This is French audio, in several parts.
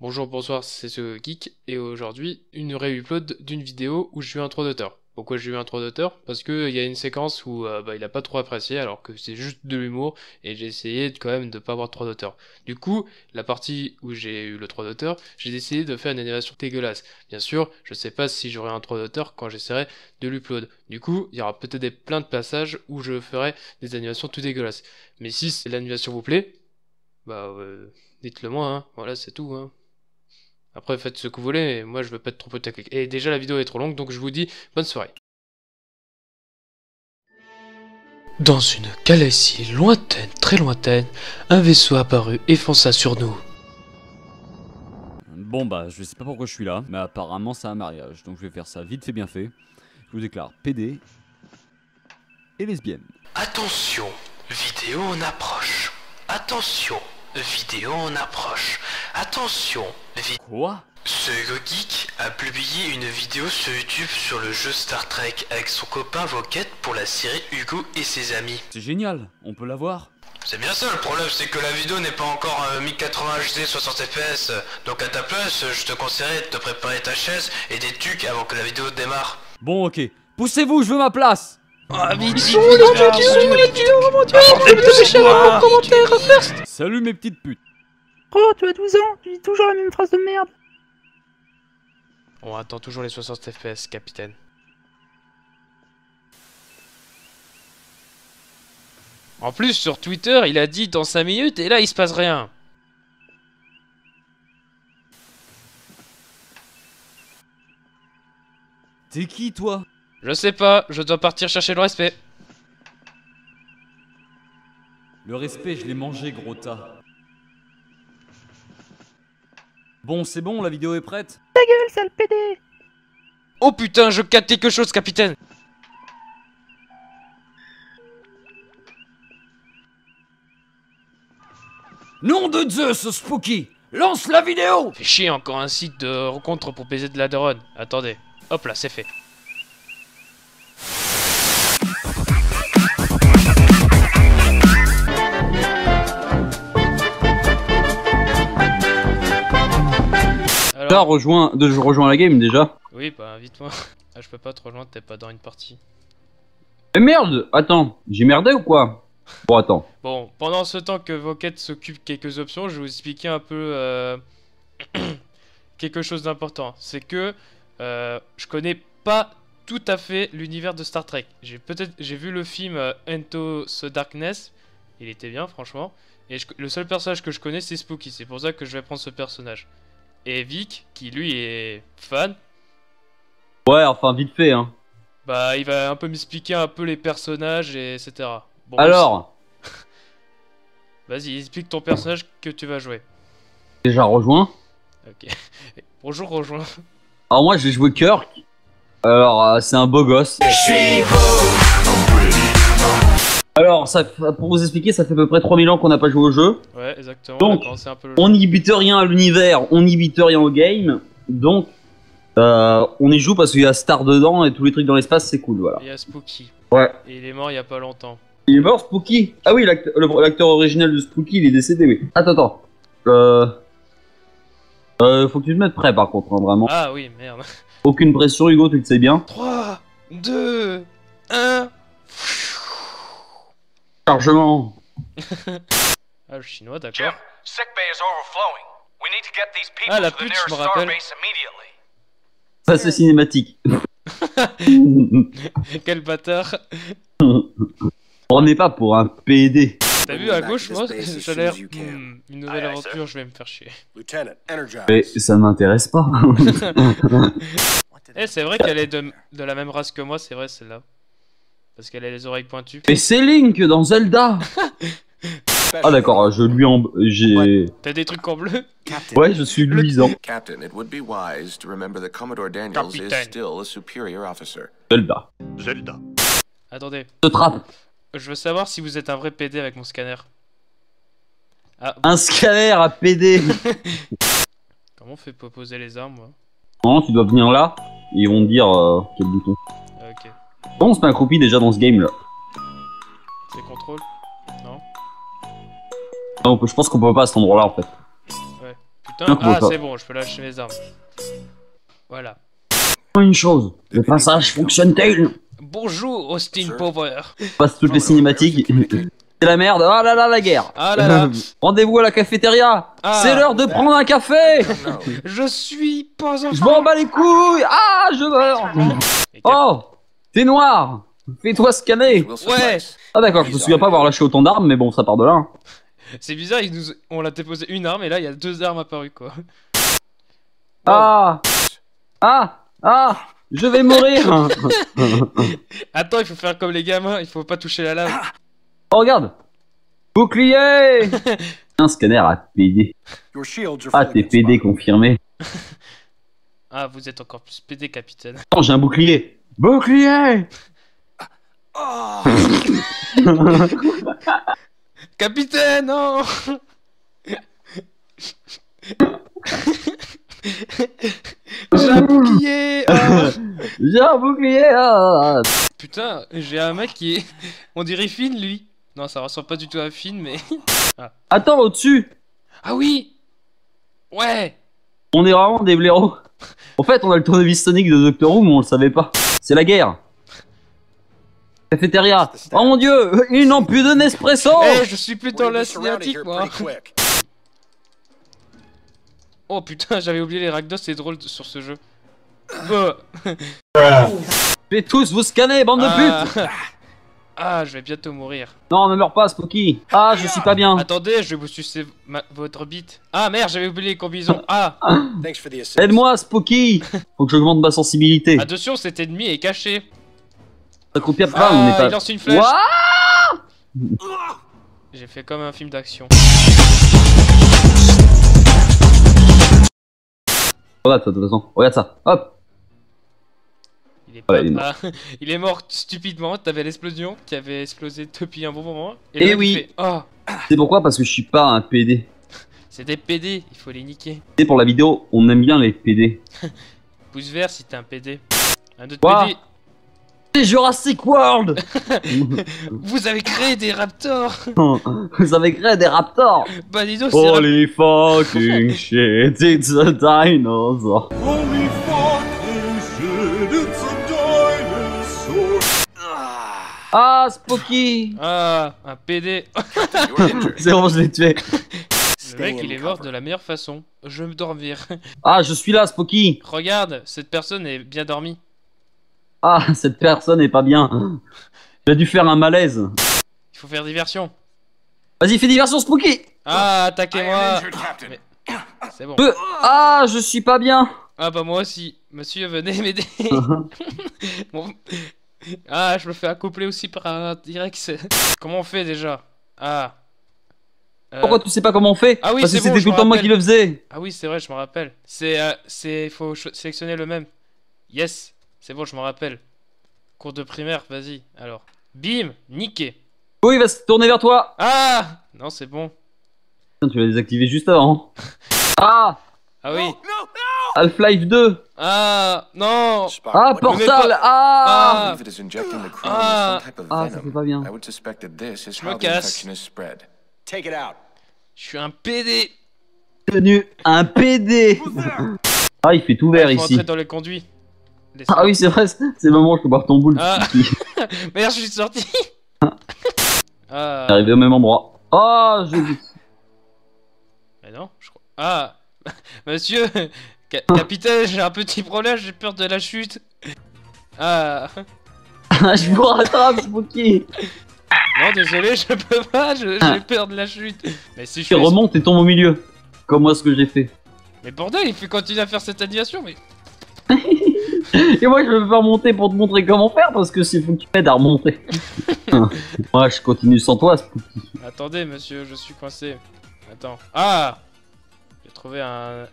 Bonjour, bonsoir, c'est ce geek, et aujourd'hui, une réupload d'une vidéo où j'ai eu un droit d'auteur. Pourquoi j'ai eu un droit d'auteur Parce qu'il y a une séquence où euh, bah, il a pas trop apprécié, alors que c'est juste de l'humour, et j'ai essayé quand même de pas avoir de droit d'auteur. Du coup, la partie où j'ai eu le droit d'auteur, j'ai décidé de faire une animation dégueulasse. Bien sûr, je sais pas si j'aurai un droit d'auteur quand j'essaierai de l'upload. Du coup, il y aura peut-être plein de passages où je ferai des animations tout dégueulasses. Mais si l'animation vous plaît, bah euh, dites-le moi, hein. voilà c'est tout. Hein. Après, faites ce que vous voulez, moi je veux pas être trop technique. Et déjà la vidéo est trop longue, donc je vous dis bonne soirée. Dans une galaxie lointaine, très lointaine, un vaisseau apparut et fonça sur nous. Bon bah, je sais pas pourquoi je suis là, mais apparemment c'est un mariage, donc je vais faire ça vite fait bien fait. Je vous déclare PD et lesbienne. Attention, vidéo en approche. Attention, vidéo en approche. Attention. Quoi? Ce Geek a publié une vidéo sur YouTube sur le jeu Star Trek avec son copain Voquette pour la série Hugo et ses amis. C'est génial, on peut la voir C'est bien ça le problème, c'est que la vidéo n'est pas encore euh, 1080 HD 60 fps. Donc à ta place, je te conseillerais de te préparer ta chaise et des tucs avant que la vidéo démarre. Bon ok, poussez-vous, je veux ma place Ah, Oh Salut mes petites putes Oh, tu as 12 ans, tu dis toujours la même phrase de merde On attend toujours les 60 FPS, capitaine. En plus, sur Twitter, il a dit dans 5 minutes et là, il se passe rien. T'es qui toi? Je sais pas, je dois partir chercher le respect. Le respect, je l'ai mangé, gros tas. Bon, c'est bon, la vidéo est prête Ta gueule, sale PD Oh putain, je capte quelque chose, capitaine Nom de Zeus, Spooky Lance la vidéo Fait chier, encore un site de rencontre pour baiser de la daronne. Attendez. Hop là, c'est fait. Alors, rejoins, de, je rejoins la game déjà. oui, bah invite-moi. Ah, je peux pas te rejoindre, t'es pas dans une partie. Mais merde Attends, j'ai merdé ou quoi? Bon, attends. Bon, pendant ce temps que Voquette s'occupe quelques options, je vais vous expliquer un peu euh, quelque chose d'important. C'est que euh, je connais pas tout à fait l'univers de Star Trek. J'ai peut-être j'ai vu le film euh, Into the Darkness, il était bien franchement. Et je- le seul personnage que je connais c'est Spooky, c'est pour ça que je vais prendre ce personnage. Et Vic, qui lui est fan, Ouais, enfin, vite fait, hein. bah il va un peu m'expliquer un peu les personnages et etc. Bon, Alors, Vas-y, explique ton personnage que tu vas jouer. déjà rejoint. Ok. Bonjour, rejoins. Alors, moi, j'ai joué Kirk. Alors, euh, c'est un beau gosse. Alors, ça, pour vous expliquer, ça fait à peu près 3000 ans qu'on n'a pas joué au jeu. Ouais, exactement. Donc, on un peu n'y bute rien à l'univers, on n'y bute rien au game. Donc, euh, on y joue parce qu'il y a Star dedans et tous les trucs dans l'espace, c'est cool, voilà. Il y a Spooky. Ouais. Et il est mort il y a pas longtemps. Il est mort, Spooky? Ah oui, l'acteur original de Spooky, il est décédé, oui. Attends, attends. Euh... Euh, faut que tu te mettes prêt, par contre, hein, vraiment. Ah oui, merde. Aucune pression, Hugo, tu le sais bien. 3, 2, 1. Chargement. Ah, le chinois, d'accord. Ah, la pute, je me rappelle. Ça, c'est cinématique. Quel bâtard. on n'est pas pour un PD. T'as vu à gauche, moi J'ai l'air. hmm, une nouvelle aventure, je vais me faire chier. Lieutenant, energize. Mais ça ne m'intéresse pas. Eh, c'est vrai qu'elle est de, de la même race que moi, c'est vrai celle-là. Parce qu'elle a les oreilles pointues. Mais c'est Link dans Zelda Ah d'accord, je lui en... J'ai... T'as des trucs en bleu Ouais, je suis luisant. Captain, it would be wise to remember that Commodore Daniels is still a superior officer. Zelda. Attendez, Se trappe. je veux savoir si vous êtes un vrai PD avec mon scanner. Ah, Un scanner à PD comment on fait pour poser les armes, moi? Non, tu dois venir là, et ils vont te dire euh, quel bouton. Ah. Bon, on se met accroupi déjà dans ce game là. C'est contrôle Non Non, je pense qu'on peut pas à cet endroit là en fait. Ouais. Putain. Ah, c'est bon, je peux lâcher mes armes. Voilà. Une chose, le passage fonctionne-t-il Bonjour, Austin. Power. Passe toutes les cinématiques. C'est la merde, oh là là, la guerre Ah là là. Rendez-vous à la cafétéria Ah. C'est l'heure de prendre un café. Je suis pas un. Je m'en bats les couilles Ah, je meurs Oh T'es noir Fais-toi scanner Ouais. Ah d'accord, je me souviens pas avoir lâché autant d'armes, mais bon, ça part de là. hein. C'est bizarre, il nous... on l'a déposé une arme et là il y a deux armes apparues quoi. Ah Ah Ah Je vais mourir Attends, il faut faire comme les gamins, il faut pas toucher la lave. Oh, regarde Bouclier Un scanner à PD. Your shields are Ah, t'es PD confirmé. Ah, vous êtes encore plus pédé, capitaine. Oh, j'ai un bouclier Bouclier Ah, Capitaine, non J'ai un bouclier ah. J'ai un bouclier ah. Putain, j'ai un mec qui est... On dirait Finn, lui. Non, ça ressemble pas du tout à Finn, mais... Attends, au-dessus Ah oui Ouais On est vraiment des blaireaux. En fait, on a le tournevis sonique de Doctor Who, mais on le savait pas. C'est la guerre. Cafétéria. Oh mon dieu, ils n'ont plus de Nespresso Eh, je suis plus dans gonna la be surrounded cinématique, here moi. Oh putain, j'avais oublié les Rakdos, c'est drôle sur ce jeu. Oh. Faites tous vous scanner, bande de ah. putes ah, je vais bientôt mourir. Non, ne meurs pas, Spooky. Ah, je suis pas bien. Attendez, je vais vous sucer ma- votre bite. Ah merde, j'avais oublié les combinaisons. Ah. Aide-moi, Spooky Faut que j'augmente ma sensibilité. Attention, cet ennemi est caché. À pas, on n'est Ah, il pas... lance une flèche. J'ai fait comme un film d'action. Regarde ça, de toute façon. Regarde ça. Hop Il est, Voilà, pas- il est mort. Ah, il est mort stupidement. T'avais l'explosion qui avait explosé depuis un bon moment. Eh mec, il oui. fait, Oh, C'est pourquoi? Parce que je suis pas un PD. c'est des PD, il faut les niquer. C'est pour la vidéo, on aime bien les PD. Pouce vert si t'es un PD. Un autre Quoi? PD. C'est Jurassic World Vous avez créé des raptors Vous avez créé des raptors? Bah dis donc, c'est rap- Holy fucking shit, it's a dinosaur Ah, Spooky Ah, un PD. C'est bon, je l'ai tué. Le mec, il est mort de la meilleure façon. Je vais me dormir. Ah, je suis là, Spooky Regarde, cette personne est bien dormie. Ah, cette personne est pas bien. J'ai dû faire un malaise. Il faut faire diversion. Vas-y, fais diversion, Spooky Ah, attaquez-moi C'est bon. Euh, Ah, je suis pas bien Ah bah moi aussi. Monsieur, venez m'aider. Bon. Ah, je me fais accoupler aussi par un T-Rex. Comment on fait déjà? Ah. Euh, Pourquoi tu sais pas comment on fait? Ah oui, Parce que bon, c'était tout le temps moi qui le faisais. Ah oui, c'est vrai, je me rappelle. C'est, euh, c'est, il faut sélectionner le même. Yes, c'est bon, je me rappelle. Cours de primaire, vas-y. Alors, bim, niqué. Oui, il va se tourner vers toi. Ah, non, c'est bon. Putain, tu l'as désactivé juste avant. Ah Ah oui. Half-Life 2 Ah, non. Ah, Portal pas- Ah Ah. Ah. Ah, ça fait pas bien. Je me casse. Je suis un PD. Tenu un PD Ah, il fait tout vert faut ici. entrer dans les conduits. Les- Ah oui, c'est vrai, c'est c'est le moment où je peux voir ton boule. Ah. Merde, je suis sorti. ah. Arrivé au même endroit. Oh, je... Mais non, je crois. Ah, monsieur, ca- capitaine, j'ai un petit problème, j'ai peur de la chute. Ah, je vous rattrape, Spooky non, désolé, je peux pas, je- j'ai peur de la chute. Mais si je Tu remontes et tombe au milieu. Comme moi, ce que j'ai fait. Mais bordel, il fait continuer à faire cette animation, mais. Et moi, je vais me faire monter pour te montrer comment faire parce que c'est faut que tu m'aides à remonter. moi, je continue sans toi, Spooky. Attendez, monsieur, je suis coincé. Attends. Ah J'ai trouvé un.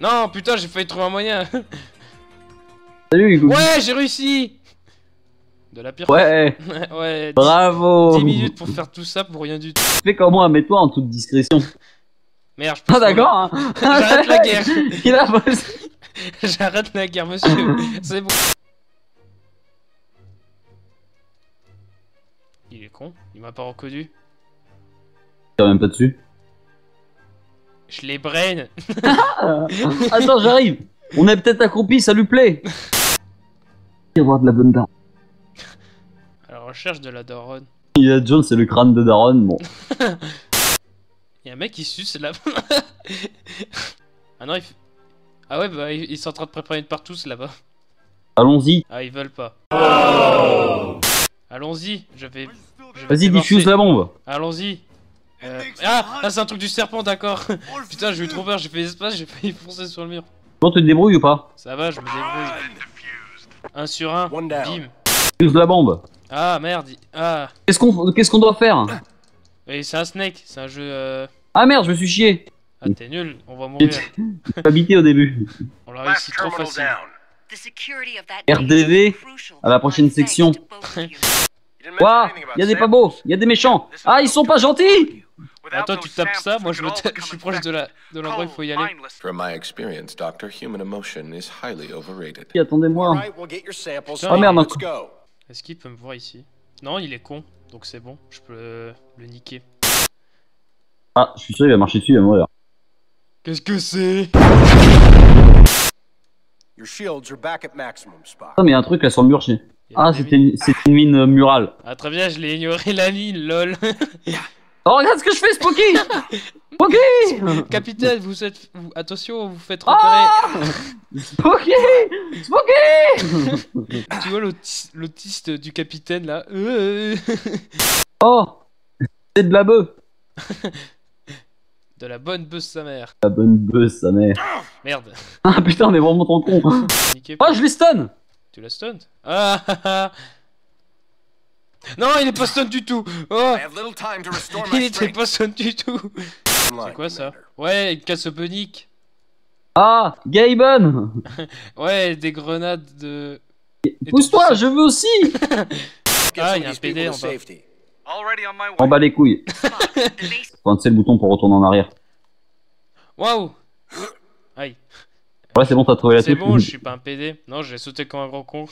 Non, putain, j'ai failli trouver un moyen. Salut, Hugo. ouais, j'ai réussi De la pire. Ouais, ouais, bravo 10 minutes pour faire tout ça pour rien du tout. Fais comme moi, mets-toi en toute discrétion. Merde, je peux Ah d'accord hein. J'arrête la guerre. Il a bossé. J'arrête la guerre, monsieur. C'est bon. Il est con, il m'a pas reconnu. Tire même pas dessus. Je les brain. Ah, Attends, j'arrive. On est peut-être accroupi, ça lui plaît. Il y avoir de la bonne daronne. À la recherche de la daronne. Il y a John, c'est le crâne de daronne. Bon. Il y a un mec qui suce là. ah non, il fait... Ah ouais, bah ils sont en train de préparer une partouze là-bas. Allons-y. Ah, ils veulent pas. Allons-y, je vais. Vas-y, diffuse la bombe. Allons-y. Euh, Ah, ah c'est un truc du serpent, d'accord. Putain, j'ai eu trop peur, j'ai fait espace, j'ai failli foncer sur le mur. Bon, tu te débrouilles ou pas Ça va, je me débrouille. Un sur un, One down. bim. Diffuse la bombe. Ah merde, ah. Qu'est-ce qu'on qu'est-ce qu'on doit faire? Et c'est un snake, c'est un jeu. Euh... Ah merde, je me suis chié. Ah, t'es nul, on va mourir. J'ai habité au début. On l'a réussi trop facile. RDV à la prochaine section. Waouh, il y a des pas beaux, il y a des méchants. Ah, ils sont pas gentils. Toi, tu tapes ça, moi je, me ta- je suis proche de la de l'endroit où il faut y aller. From my experience, Doctor, human emotion is highly overrated. Attendez-moi. Oh, merde. Est-ce qu'il peut me voir ici? Non, il est con, donc c'est bon, je peux le, le niquer. Ah, je suis sûr, il va marcher dessus, il va mourir. Qu'est-ce que c'est? Your shields are back at maximum, Spock. Ah, mais il y a un truc là sur le mur. Ah, c'était une, une mine euh, murale. Ah très bien, je l'ai ignoré la mine, lol. Oh, regarde ce que je fais, Spooky Spooky Capitaine, vous êtes... vous- Attention, vous faites repérer. Ah Spooky Spooky Tu vois l'autis- l'autiste du capitaine là Euh, Oh C'est de la bœuf De la bonne bœuf sa mère. La bonne bœuf, sa mère. Merde. Ah putain, on est vraiment trop con. Niqué. Oh, je les stun Tu l'as stun Ah ah, ah. Non, il est pas stun du tout Oh I have little time to restore Il my était pas stun du tout C'est quoi ça. Ouais, une casse ponique. Ah Gaben Ouais, des grenades de... Pousse-toi, je veux aussi Ah, il y a un PD en to bas. On bat les couilles. Enfin, c'est le bouton pour retourner en arrière. Waouh Aïe. Ouais, c'est bon, t'as trouvé la C'est bon, je suis pas un PD. Non, j'ai sauté comme un grand con.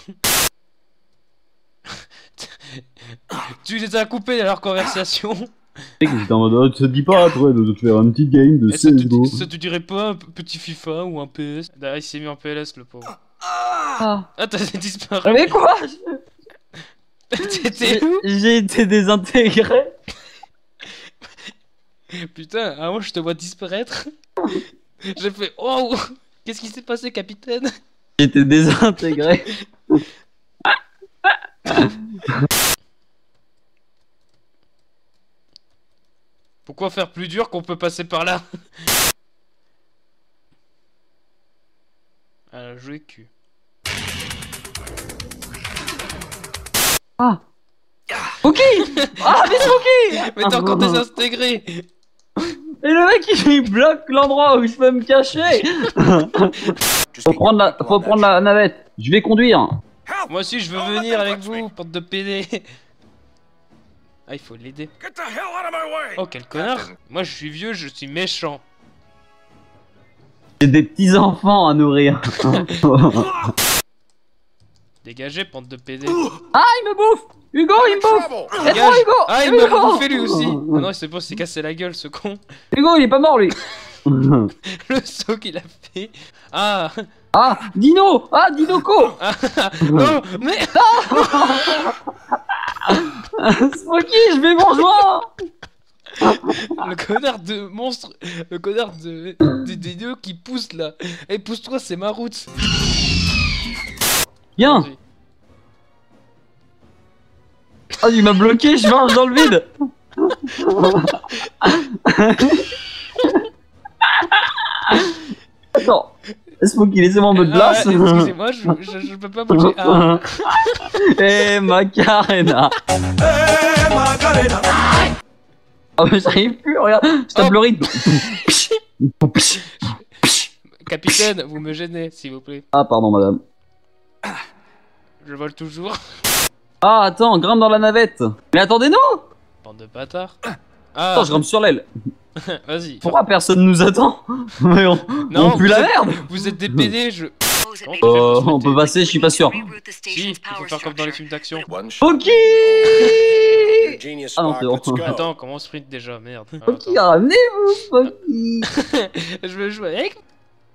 tu les as coupés dans leur conversation. Tu sais que j'étais en mode, oh, te dis pas après de te faire un petit game de Et ça, te, CSGO. ça te dirait pas un petit FIFA ou un PS D'ailleurs, il s'est mis en PLS, le pauvre. Ah, Ah, t'as disparu. mais quoi? T'étais où? J'ai été désintégré. Putain, à moi, je te vois disparaître. J'ai fait, oh Qu'est-ce qui s'est passé, capitaine? J'ai été désintégré. Pourquoi faire plus dur qu'on peut passer par là Ah, jouer cul. Spooky Ah, mais Spooky Mais t'es encore désintégré Et le mec, il bloque l'endroit où je peux me cacher Faut prendre la, faut prendre la navette. Je vais conduire. Help! Moi aussi, je veux venir avec vous, porte de PD Ah, il faut l'aider. Get the hell out of my way! Oh, quel connard Moi, je suis vieux, je suis méchant. J'ai des petits enfants à nourrir. Dégagez, pente de PD. ah, il me bouffe Hugo, il me bouffe! Aide-moi, Hugo Ah, il m'a bouffé lui aussi Ah non, bon, c'est cassé la gueule, ce con. Hugo, il est pas mort, lui Le saut qu'il a fait. Ah. Ah, Dino. Ah, Dinoco Ah Non Mais Smokey, je vais rejoindre. Le connard de monstre Le connard de... Des des deux qui pousse là. Eh, pousse-toi, c'est ma route. Viens. Ah, il m'a bloqué, je marche dans le vide Attends, Smokey, laissez-moi un peu de Ah, place Excusez-moi, je, je, je peux pas bouger. Ah, Eh, Macarena Oh, mais j'arrive plus, regarde, je tape Oh. le rythme capitaine, vous me gênez, s'il vous plaît. Ah, pardon, madame. Je vole toujours. Ah, attends, grimpe dans la navette Mais attendez-nous Bande de bâtards. Ah, Attends, je grimpe sur l'aile vas-y. Pourquoi personne nous attend Mais on, Non, on pue la êtes- merde Vous êtes des PD, je... Euh, on peut passer, je suis pas sûr. Si, il faut faire comme dans les films d'action. One shot. Ok Ah non, c'est bon. Attends, comment on sprint déjà Merde. Ah, Spocky attends. a ramené vous, Spocky Je veux jouer avec.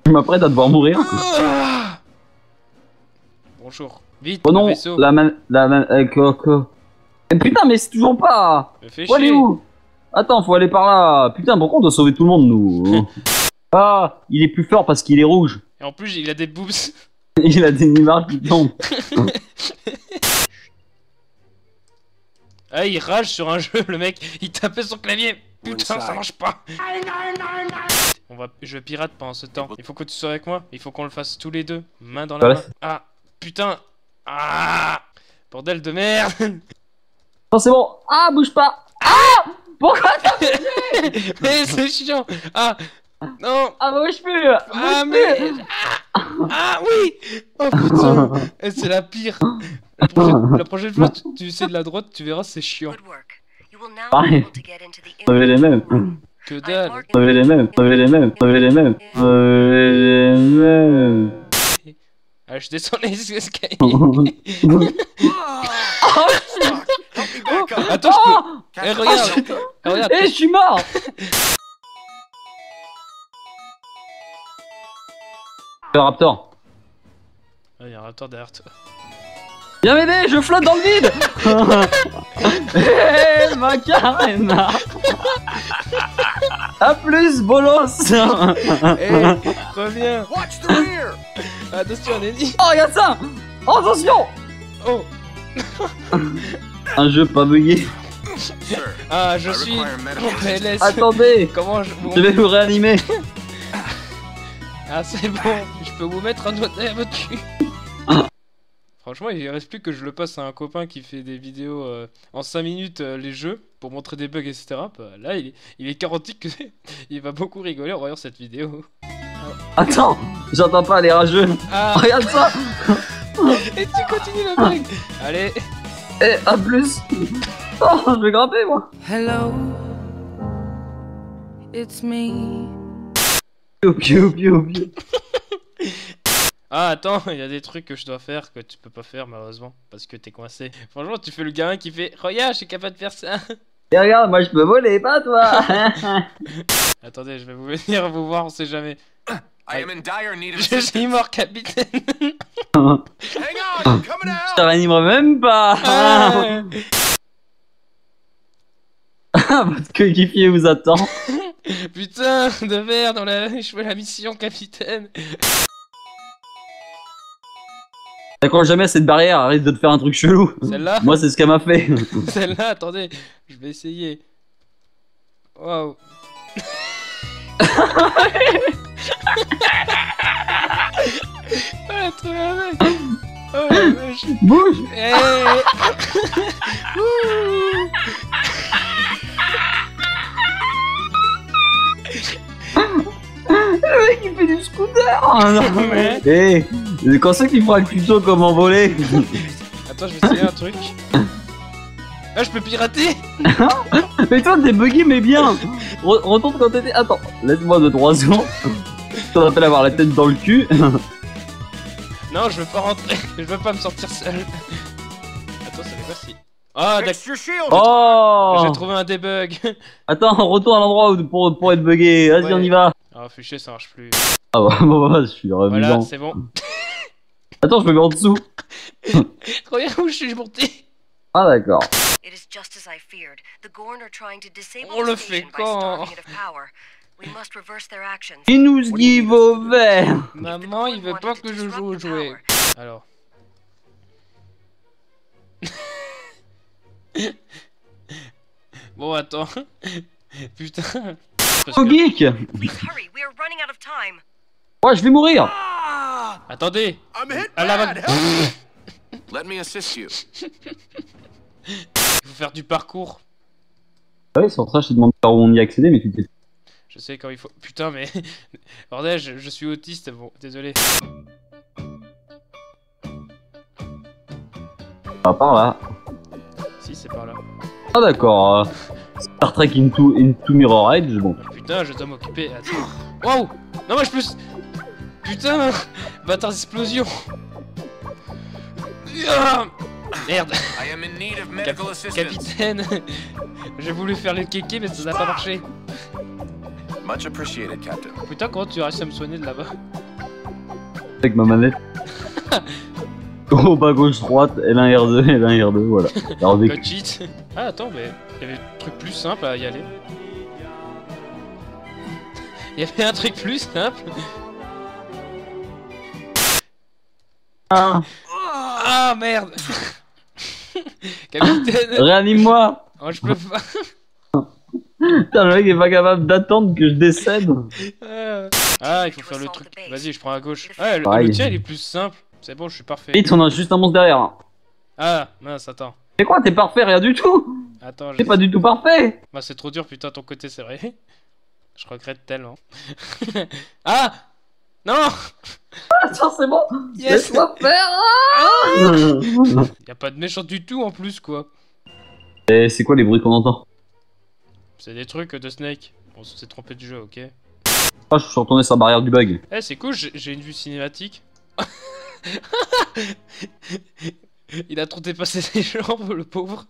Je m'apprête à devoir mourir. Ah Bonjour. Vite, Oh non, vaisseau. la man... La man... euh, quoi, quoi Eh, Putain, mais c'est toujours pas Faut aller chier. où Attends, faut aller par là Putain, pourquoi on doit sauver tout le monde, nous Ah, il est plus fort parce qu'il est rouge. Et en plus, il a des boobs. Il a des nimards qui tombent. Ah, il rage sur un jeu, le mec. Il tapait son clavier. Putain, ça marche pas. On va, je pirate pendant ce temps. Il faut que tu sois avec moi. Il faut qu'on le fasse tous les deux, main dans la main. Ah, putain. Ah, bordel de merde. Non, c'est bon. Ah, bouge pas. Ah Pourquoi t'as... Mais c'est chiant. Ah, non. Ah, bouge plus Ah, Bouge mais. plus. Ah, ah, oui. Oh putain. Eh, C'est la pire. La prochaine, la prochaine fois, tu, tu sais de la droite, tu verras, c'est chiant. Pareil. Sauver les mêmes? Que dalle. marked Sauver les mêmes? Sauver les mêmes? Sauver les mêmes? Sauver les mêmes? Ah, je descends les escaliers. Help up. Attends, je peux. Oh Eh, regarde. Eh, regarde. Eh, je suis mort Le raptor. Ah, il y a un raptor derrière toi. Viens m'aider, je flotte dans le vide Eh, Macarena A plus, bolos Eh, reviens. Watch the rear. Attention, Nelly. Oh, regarde ça Oh, attention Oh. Un jeu pas bugué. Ah, je suis PLS. Attendez Comment je. Je vais vous réanimer Ah, c'est bon. Je peux vous mettre un doigt derrière votre cul. Franchement, il reste plus que je le passe à un copain qui fait des vidéos euh, en 5 minutes euh, les jeux pour montrer des bugs, etc. Bah, là, il est, il est garanti que il va beaucoup rigoler en voyant cette vidéo. Attends J'entends pas les rageux Ah, Regarde ça et tu continues le bug. Allez, Eh, à plus Oh, je vais grimper, moi Hello, it's me. Piou, piou, piou. Ah attends, il y a des trucs que je dois faire que tu peux pas faire malheureusement parce que t'es coincé. Franchement, tu fais le gamin qui fait Regarde, je suis capable de faire ça. Et regarde, moi je peux voler, pas toi Attendez, je vais vous venir vous voir, on sait jamais. I am in dire need of Je suis mort, capitaine. Hang on, I'm coming Je out. te réanimerai même pas Ah. Votre coéquipier vous attend. Putain, de dans la. Je fais la mission, capitaine. T'accroches jamais à cette barrière, arrête de te faire un truc chelou. Celle-là Moi, c'est ce qu'elle m'a fait. Celle-là, attendez, je vais essayer. Waouh. Oh la trouvé un mec. Oh la vache. Bouge Eh. Le mec, il fait du scooter Ah, non. Ouais. Eh, quand c'est qu'il fera le tuto comment voler Attends, je vais essayer un truc. Ah, je peux pirater Mais toi, t'es buggy, mais bien Re- Retourne quand t'étais... Attends, laisse-moi de 3 secondes. Ça appelle avoir la tête dans le cul. Non, je veux pas rentrer. Je veux pas me sortir seul. Attends, ça fait quoi si... Ah, d'accord. Oh J'ai trouvé un debug. Attends, retourne à l'endroit où- pour, pour être bugué. Vas-y, Ouais. on y va. Ah, chier, ça marche plus. Ah bah, bah, bah, je suis Voilà, revenant. c'est bon. Attends, je me mets en dessous. Regarde où je suis monté. Ah d'accord. It is just as I feared. The Gorn are trying to disable On the le station fait by quand? starving it of power. We must reverse their actions. Il nous give the Maman, il veut pas que je joue au jouet. Alors. bon, attends. Putain. Oh geek Please hurry, we are running out of time. Ouais, je vais mourir. Attendez. I'm hit À la. Let me assist you. Il faut faire du parcours. Ouais, c'est pour ça je t'ai demandé par où on y accéder, mais tu t'es... Je sais quand il faut. Putain, mais. Bordel, je, je suis autiste. Bon, désolé. pas par là. Si, c'est par là. Ah d'accord. euh, Star Trek Into, Into Mirror Edge, bon. Ah, Putain, je dois m'occuper. Attends. Waouh Non, mais je peux. Putain Bâtard d'explosion Ah Merde, capitaine J'ai voulu faire le kéké, mais ça n'a pas marché. Much appreciated, Captain. Putain, comment tu réussis à me soigner de là-bas? Avec ma manette. Au bas gauche droite, L1 R2, L1 R2, voilà. Alors cheat Ah, attends, mais il y avait un truc plus simple à y aller. Il y avait un truc plus simple Ah, Ah, merde Capitaine réanime-moi Oh, je peux pas Putain, le mec est pas capable d'attendre que je décède. Ah. Ah, il faut faire le truc. Vas-y, je prends à gauche. Ah, le, Pareil. le tien, il est plus simple. C'est bon, je suis parfait. Vite, on a juste un monstre derrière. Ah, mince, attends. C'est quoi, t'es parfait, rien du tout Attends, T'es pas du tout parfait Bah, c'est trop dur, putain, ton côté, c'est vrai. Je regrette tellement. ah Non Attends, c'est bon Yes Laisse-moi faire ah Y a pas de méchant du tout en plus, quoi. Et c'est quoi les bruits qu'on entend? C'est des trucs de Snake. On s'est trompé du jeu, ok. Ah, je suis retourné sur la barrière du bug. Eh, c'est cool, j'ai j'ai une vue cinématique. Il a trop dépassé ses jambes, le pauvre.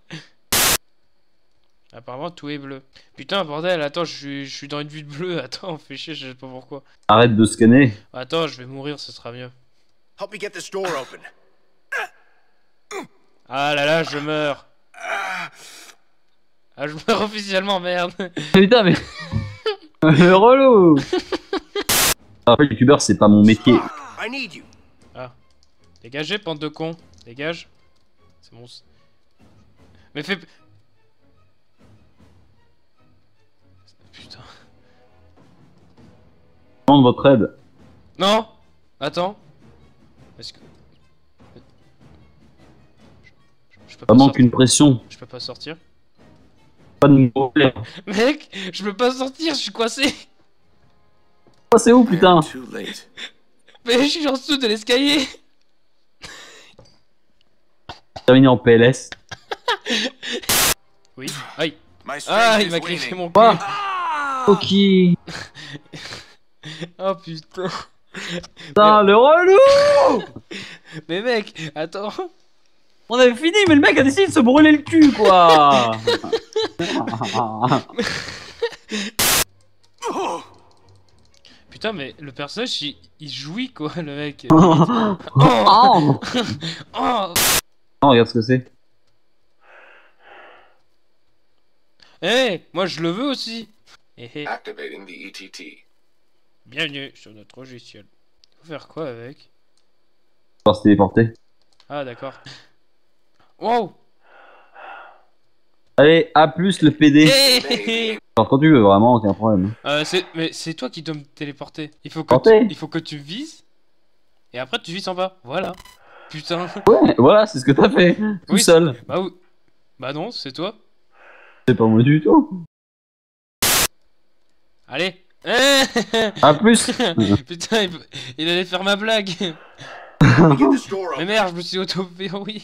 Apparemment, tout est bleu. Putain, bordel, attends, je suis, je suis dans une vue de bleu. Attends, fais chier, je sais pas pourquoi. Arrête de scanner. Attends, je vais mourir, ce sera mieux. Help me get this door open. Ah là là, je meurs. Ah, je meurs officiellement, merde. Putain, mais. le relou Après, youtubeur, c'est pas mon métier. I need you. Dégagez, bande de cons. Dégage. C'est bon. Mais fais. Putain. Je demande votre aide. Non Attends. Est-ce que. Je, je peux pas Vraiment sortir. qu'une pression. Je peux pas sortir. Pas de. Mec, je peux pas sortir, je suis coincé. Oh, c'est où, putain Too late. Mais je suis en dessous de l'escalier. Terminé en PLS. Oui. Aïe. Ah, il m'a griffé waning. mon cul. Ok. Oh putain. Putain, le relou Mais mec, attends. On avait fini, mais le mec a décidé de se brûler le cul, quoi Putain, mais le personnage, il, il jouit quoi, le mec. oh Oh, Oh oh. Oh, regarde ce que c'est. Eh, moi je le veux aussi. Eh. Activating the E ETT. Bienvenue sur notre logiciel. Faut faire quoi avec? On va se téléporter. Ah, d'accord. Wow Allez, à plus le PD. Eh. Alors, quand tu veux, vraiment, aucun problème. Euh, c'est, mais c'est toi qui dois me téléporter. Il faut que, tu, il faut que tu vises. Et après tu vises en bas. Voilà. Putain. Ouais, voilà, c'est ce que t'as fait. Tout Oui. seul. Bah oui. Bah non, c'est toi. C'est pas moi du tout. Allez. À plus. Putain, il, il allait faire ma blague. Mais merde, je me suis auto-verrouillé.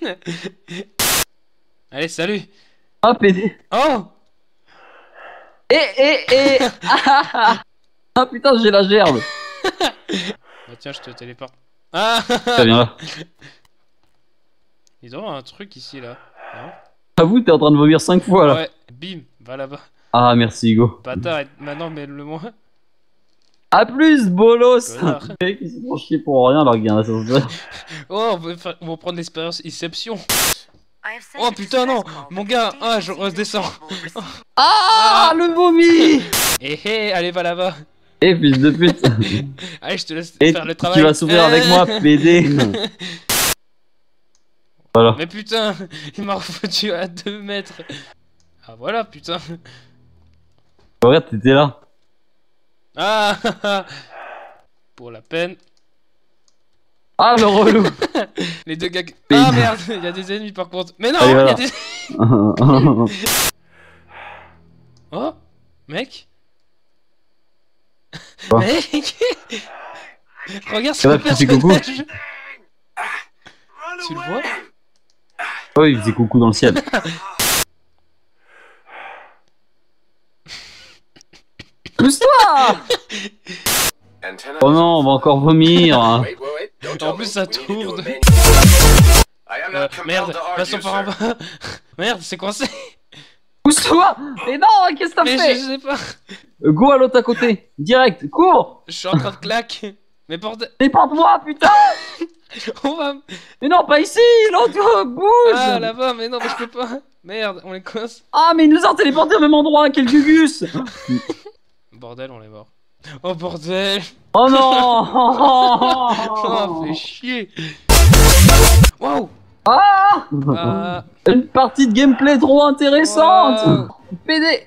Allez, salut. Ah, PD. Oh Eh, eh, eh Ah putain, j'ai la gerbe. Bah tiens, je te téléporte. Ah Ça vient là. Il doit y avoir un truc ici, là. Non Avoue, t'es en train de vomir 5 fois là. Ouais, bim, va là-bas. Ah, merci Hugo. Bâtard, et- maintenant mets-le-moi. À plus, bolos Connard. Les mecs, ils se font chier pour rien alors qu'il y a un ascenseur. Oh, on va, faire- on va prendre l'expérience Inception. Oh a putain, non Mon gars, ah, je redescends. receive. Ah, le vomi Eh hé, allez, va là-bas. Eh, fils de pute Allez, je te laisse Et faire le travail. tu vas souffrir avec Eh. moi, PD Voilà. Mais putain, il m'a refoutu à 2 mètres. Ah voilà, putain. Regarde, t'étais là. Ah Pour la peine. Ah, le relou Les deux gars. Ah merde, il y a des ennemis par contre. Mais non, il y a des. Oh Mec Quoi Mec Regarde ce petit coucou Tu le vois Oh, il faisait coucou dans le ciel. Pousse-toi. Oh non, on va encore vomir. En plus, ça tourne. Euh, merde, passons par en bas. Merde, c'est coincé. Pousse-toi Mais non, qu'est-ce que t'as Mais je fait sais pas. Go à l'autre à côté, direct, cours Je suis en train de claquer. Mais bordel, Dépends-toi, putain on va. Mais non, pas ici L'autre, bouge Ah là-bas, mais non, mais je peux pas. Merde, on les coince. Ah, mais il nous a téléporté au même endroit, quel gugus Bordel, on est mort. Oh bordel. Oh non Oh, fait chier. Waouh. Ah Ah. Une partie de gameplay trop intéressante Wow. PD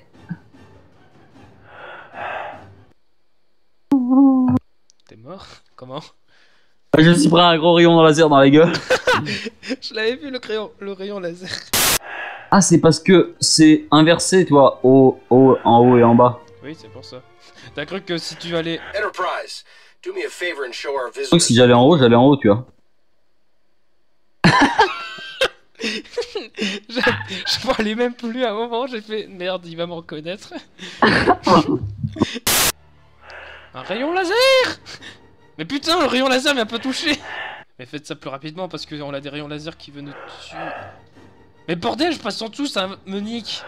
T'es mort? Comment? Je me suis pris un gros rayon laser dans la gueule. Je l'avais vu le crayon, le rayon laser. Ah, c'est parce que c'est inversé, toi, haut, haut, en haut et en bas. Oui, c'est pour ça. T'as cru que si tu allais. Enterprise, do me a favor and show our Donc visitors. si j'allais en haut, j'allais en haut, tu vois. Je je parlais même plus à un moment, j'ai fait merde, il va me reconnaître. un rayon laser Mais putain, le rayon laser m'a pas touché Mais faites ça plus rapidement parce qu'on a des rayons laser qui veulent nous tuer. Mais bordel, je passe en dessous, ça me nique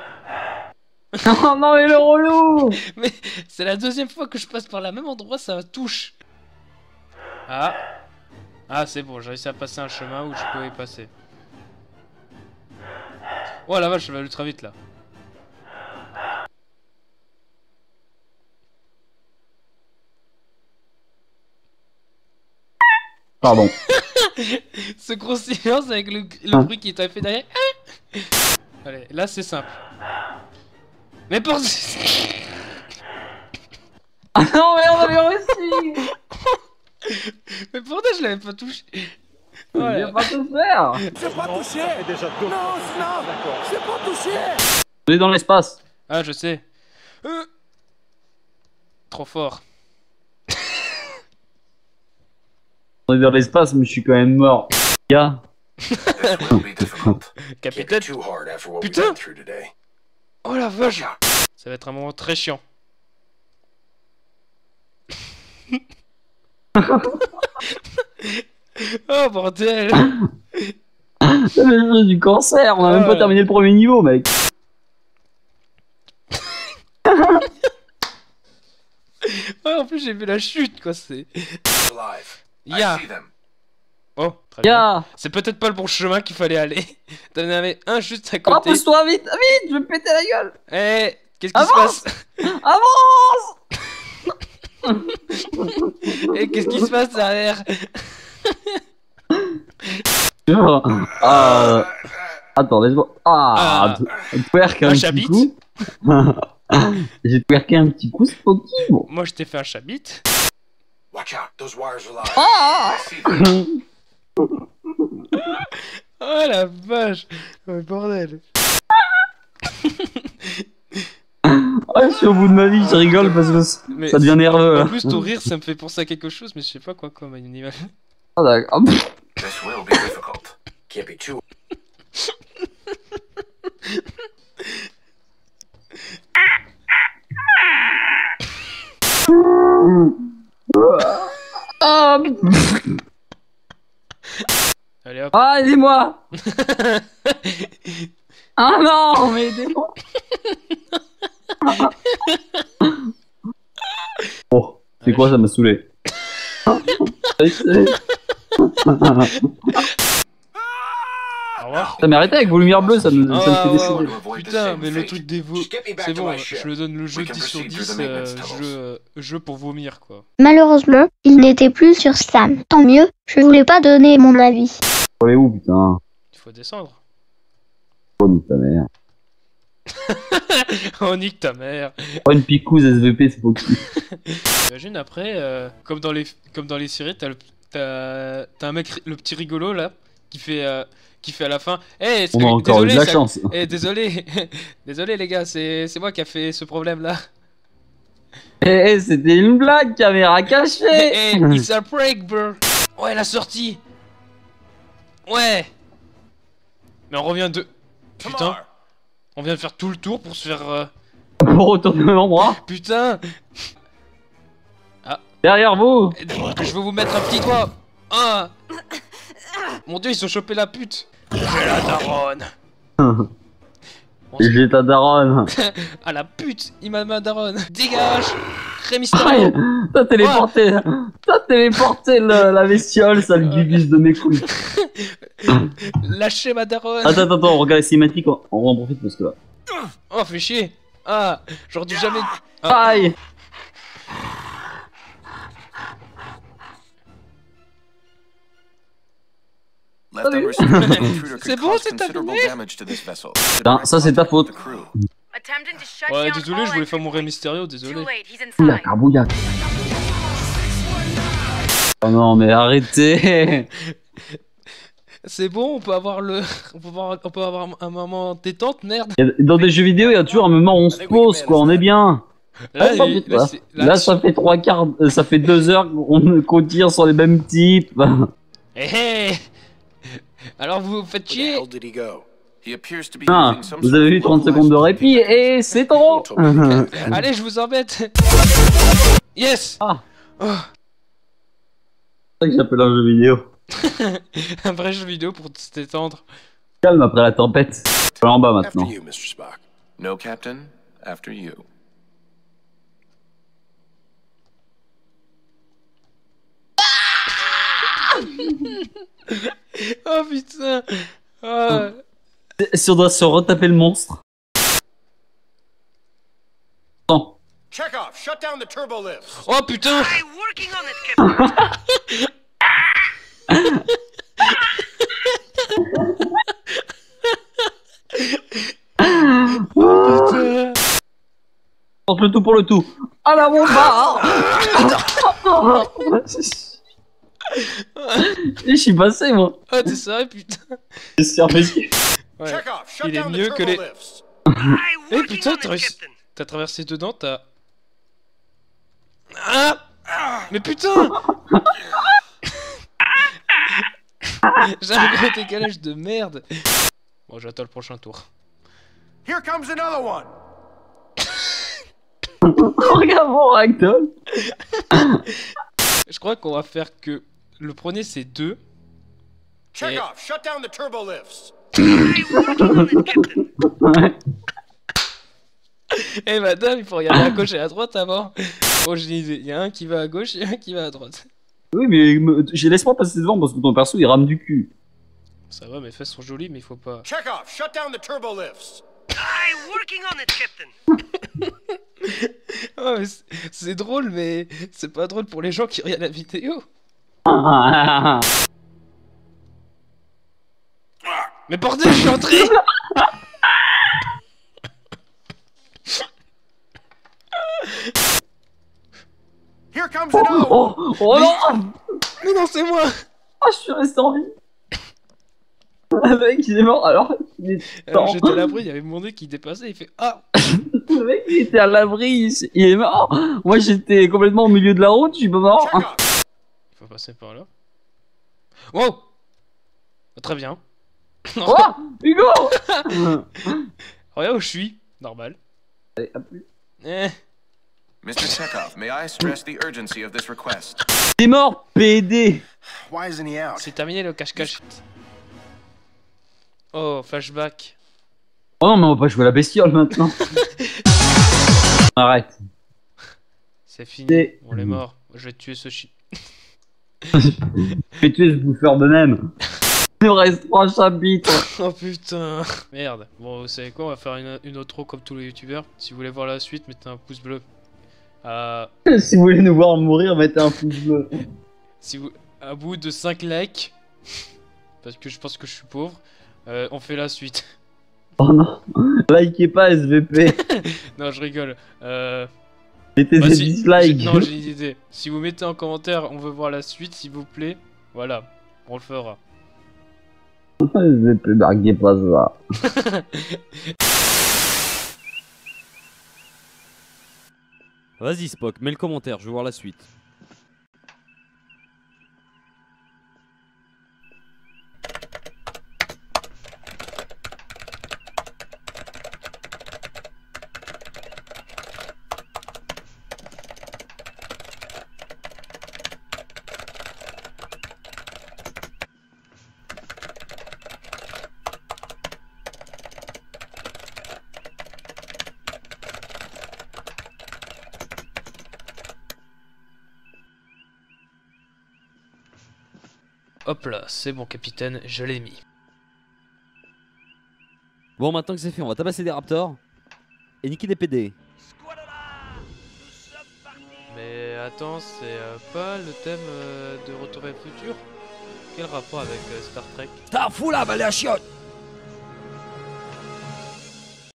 Oh non, mais le relou C'est la deuxième fois que je passe par la même endroit, ça me touche. Ah. Ah, c'est bon, j'ai réussi à passer un chemin où je pouvais passer. Oh la vache, ça va ultra vite là. Pardon. Ce gros silence avec le, le bruit qui t'a fait derrière. Ah Allez, là c'est simple. Mais pour... Ah non, mais on avait réussi Mais pourquoi je l'avais pas touché Je Voilà. viens pas te faire On est dans l'espace. Ah, je sais. Euh. Trop fort. On est dans l'espace, mais je suis quand même mort. Gars, Capitaine. Putain. Oh la vache Ça va être un moment très chiant. oh bordel c'est du cancer, on a même Ouais. pas terminé le premier niveau, mec. Ouais, en plus j'ai vu la chute quoi, c'est... Alive. Ya I see them. Oh, très bien. C'est peut-être pas le bon chemin qu'il fallait aller. T'en avais un juste à oh, côté. pousse-toi vite, vite, je vais me péter la gueule. Eh, qu'est-ce qui se passe? Avance Eh, qu'est-ce qui se passe derrière? Ah, attends, laisse-moi. Ah, Ah. twerk un Un petit chabit? coup? J'ai twerké un petit coup, Spocky. Bon. Moi je t'ai fait un chabit. Watch out, those wires are live. Ah. Oh la vache Oh bordel Ah, je suis au bout de ma vie, je rigole parce que Mais ça devient nerveux. En plus ton rire ça me fait penser à quelque chose mais je sais pas quoi comme animal. Ah, d'accord. Ah. This will be difficult. Can't be too. Pff. Allez hop. Ah, aidez-moi Ah non, mais aidez-moi Oh, c'est quoi, ça m'a saoulé. Ça m'arrêté avec vos lumières bleues, ça me, ça me Ah, fait ouais, décider. ouais. Putain mais le truc des veaux. C'est bon, je le donne le jeu We can 10 sur proceed through 10 the maintenance euh, jeu, euh, jeu pour vomir quoi. Malheureusement, il n'était plus sur Sam. Tant mieux, je voulais pas donner mon avis. Faut aller où, putain? Il faut descendre. Oh, nique ta mère. oh nique ta mère. Oh, une picouse SVP, c'est pas qui? Imagine après, euh, comme dans les comme dans les séries, t'as le t'as t'as un mec le petit rigolo là qui fait euh, qui fait à la fin. Eh, est-ce On que- a encore eu désolé, de la ça- chance. Eh, désolé, désolé les gars, c'est c'est moi qui a fait ce problème là. Eh, eh, c'était une blague, caméra Eh, cachée eh, it's a break, bro. Ouais, la sortie. Ouais. Mais on revient de. Putain, on vient de faire tout le tour pour se faire. euh, Pour retourner au même endroit. Putain. Derrière vous Je vais vous mettre un petit doigt. Ah Mon dieu, ils ont chopé la pute J'ai la daronne. J'ai ta daronne. Ah la pute Il m'a ma daronne. Dégage Rémi Mysterio T'as téléporté, t'as téléporté le- la bestiole, sale gubus de mes couilles. Lâchez ma daronne. Attends, attends, attends, regarde les cinématiques, on, on en profite parce que là. Oh, fais chier. Ah J'aurais dû jamais... Aïe C'est bon, c'est terminé. Putain, ça c'est ta faute. Ouais, désolé, je voulais faire mon Rey Mysterio, désolé. inside. carbouillac. Oh non, mais arrêtez C'est bon, on peut avoir le... On peut avoir, on peut avoir un moment détente, merde Dans des jeux vidéo, il y a toujours un moment où on se pose, quoi, on est bien. Là, Ah, il- là, ça fait trois quarts, euh, ça fait deux heures qu'on tire sur les mêmes types. Hé hé Alors vous vous faites chier Ah, vous avez eu 30 localized secondes de répit et c'est trop Allez, je vous embête Yes Ah. Oh, C'est ça que j'appelle un jeu vidéo. Un vrai jeu vidéo pour se détendre. Calme après la tempête. Je suis en bas After maintenant. you, Mr. Spock. No, Captain. After you. Oh putain Ah. Si on doit se retaper le monstre. Non. Check off. Shut down the turbo lifts. Oh putain I'm working on it, Captain. Putain le tout pour le tout. Ah la bombe Je suis passé moi. Ah t'es sérieux putain J'ai survécu. Ouais. Il est down the mieux que les- Eh working putain t'as traversé dedans, t'as... Ah Mais putain J'ai un gros décalage de merde Bon j'attends le prochain tour. Here comes another one. Regarde mon ragdoll. Je crois qu'on va faire que... Le premier c'est 2. Check Et- off. Shut down the turbo lifts. I'm working on it, Captain. Eh madame, il faut regarder à gauche et à droite avant. Oh j'ai une idée, il y a un qui va à gauche et un qui va à droite. Oui mais me- j'ai- laisse-moi passer devant parce que ton perso il rame du cul. Ça va, mes fesses sont jolies mais il faut pas... Check off. Shut down the turbo lifts. I'm working on it, Captain. Oh, c'est drôle mais c'est pas drôle pour les gens qui regardent la vidéo. Mais bordel, je suis entré Here comes another one. Oh, oh non Mais non, c'est moi Ah je suis resté en vie. Le mec il est mort alors qu'il est Alors temps. j'étais à l'abri, il y avait mon nez qui dépassait, il fait Ah Le mec il était à l'abri, il est mort. Moi j'étais complètement au milieu de la route, je suis pas mort. Passer par là. Wow Ah, Très bien. Oh Hugo Regarde où je suis. Normal. Allez, à plus. Eh. Mr. Chekhov, may I stress the urgency of this request? T'es mort, PD Why isn't he out? C'est terminé le cache-cache. Oh, flashback. Oh non mais on va pas jouer à la bestiole maintenant. Arrête. C'est fini. On est mort. Je vais tuer ce chien. Tuer ce bouffeur de même. Il nous reste trois chapitres. Oh putain. Merde. Bon, vous savez quoi On va faire une, une outro comme tous les youtubeurs. Si vous voulez voir la suite, mettez un pouce bleu. Euh, si vous voulez nous voir mourir, mettez un pouce bleu. si vous, à bout de 5 likes, parce que je pense que je suis pauvre, euh, on fait la suite. Oh non. Likez pas SVP. non, je rigole. Euh, Mettez bah, des si- dislikes. Non, j'ai une idée. Si vous mettez en commentaire, on veut voir la suite, s'il vous plaît. Voilà, on le fera. SVP, narguez pas ça. Vas-y Spock, mets le commentaire, je veux voir la suite. C'est bon capitaine, je l'ai mis. Bon, maintenant que c'est fait, on va tabasser des raptors et niquer des PD. Mais attends, c'est euh, pas le thème euh, de Retour vers le futur? Quel rapport avec euh, Star Trek? T'as fou là, balai à chiottes